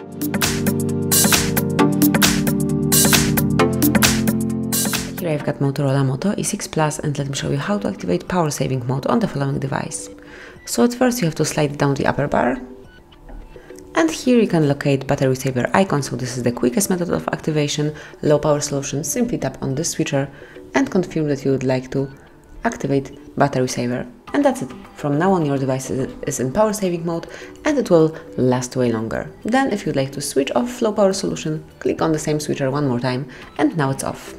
Here I've got Motorola Moto E6 Plus and let me show you how to activate power saving mode on the following device. So at first you have to slide down the upper bar and here you can locate battery saver icon, so this is the quickest method of activation. Low power solution, simply tap on this switcher and confirm that you would like to activate battery saver. And that's it. From now on your device is in power saving mode and it will last way longer. Then if you'd like to switch off low power solution, click on the same switcher one more time and now it's off.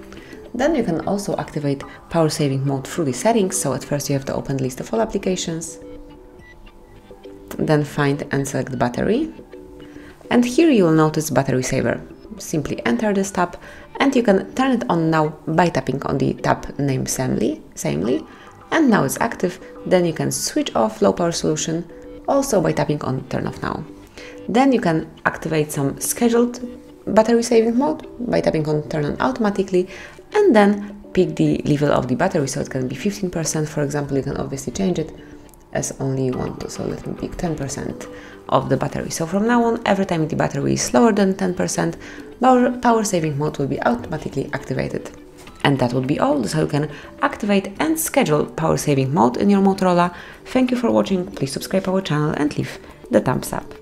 Then you can also activate power saving mode through the settings, so at first you have to open the list of all applications, then find and select battery, and here you will notice battery saver. Simply enter this tab and you can turn it on now by tapping on the tab name samely and now it's active, then you can switch off low power solution also by tapping on turn off now. Then you can activate some scheduled battery saving mode by tapping on turn on automatically and then pick the level of the battery so it can be 15% for example you can obviously change it as only you want to so let me pick 10% of the battery so from now on every time the battery is slower than 10% power, power saving mode will be automatically activated and that would be all, that's how you can activate and schedule power saving mode in your Motorola. Thank you for watching, please subscribe our channel and leave the thumbs up.